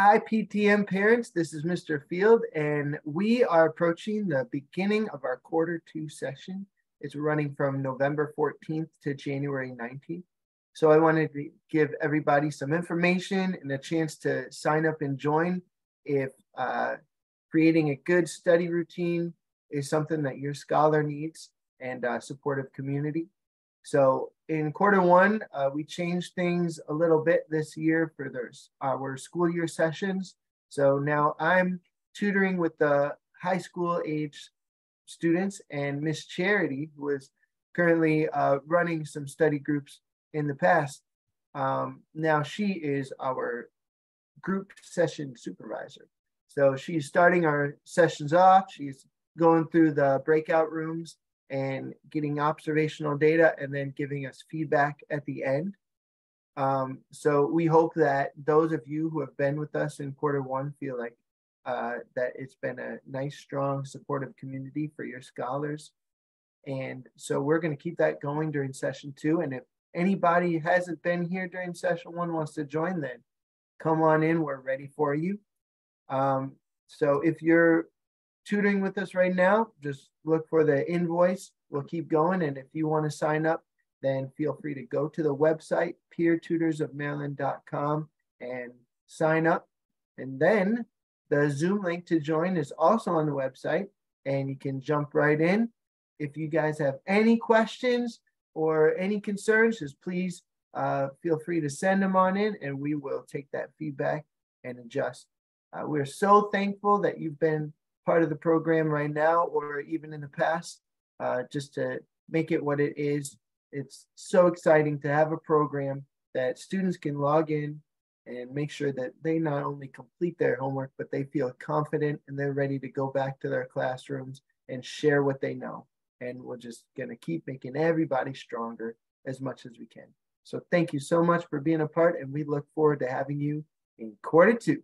Hi, PTM parents. This is Mr. Field, and we are approaching the beginning of our quarter two session. It's running from November 14th to January 19th. So I wanted to give everybody some information and a chance to sign up and join if uh, creating a good study routine is something that your scholar needs and uh, supportive community. So in quarter one, uh, we changed things a little bit this year for those, our school year sessions. So now I'm tutoring with the high school age students and Miss Charity, who is currently uh, running some study groups in the past. Um, now she is our group session supervisor. So she's starting our sessions off. She's going through the breakout rooms and getting observational data and then giving us feedback at the end. Um, so we hope that those of you who have been with us in quarter one feel like uh, that it's been a nice, strong, supportive community for your scholars. And so we're going to keep that going during session two. And if anybody hasn't been here during session one wants to join, then come on in. We're ready for you. Um, so if you're tutoring with us right now, just look for the invoice. We'll keep going. And if you want to sign up, then feel free to go to the website, peertutorsofmaryland.com and sign up. And then the Zoom link to join is also on the website and you can jump right in. If you guys have any questions or any concerns, just please uh, feel free to send them on in and we will take that feedback and adjust. Uh, we're so thankful that you've been part of the program right now or even in the past, uh, just to make it what it is. It's so exciting to have a program that students can log in and make sure that they not only complete their homework, but they feel confident and they're ready to go back to their classrooms and share what they know. And we're just going to keep making everybody stronger as much as we can. So thank you so much for being a part, and we look forward to having you in quarter two.